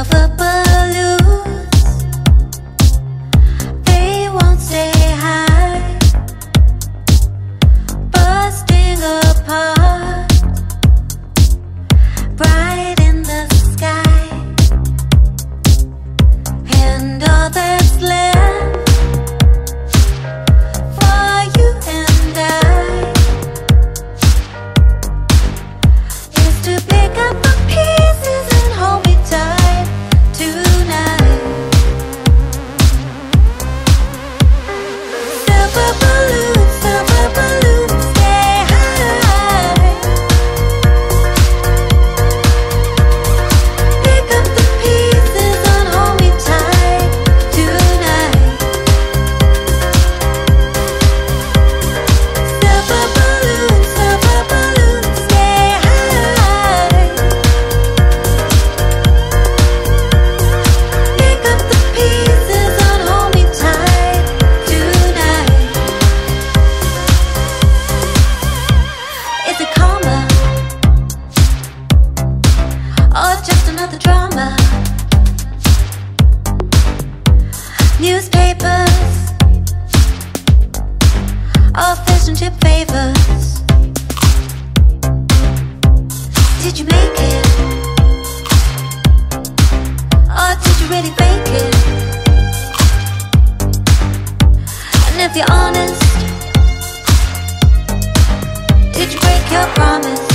love up. Or just another drama. Newspapers, all fish and chip favors. Did you make it? Or did you really fake it? And if you're honest, did you break your promise?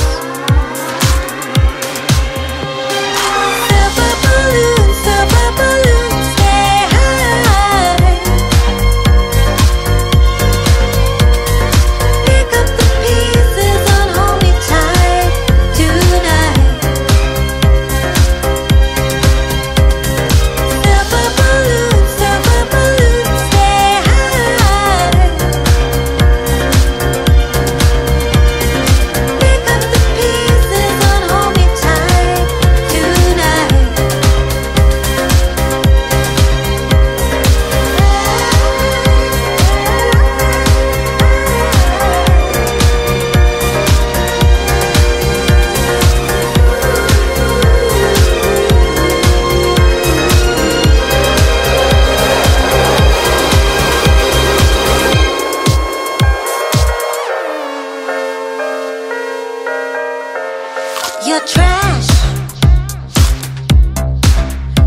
You're trash.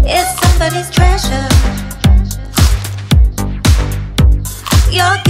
It's somebody's treasure. You're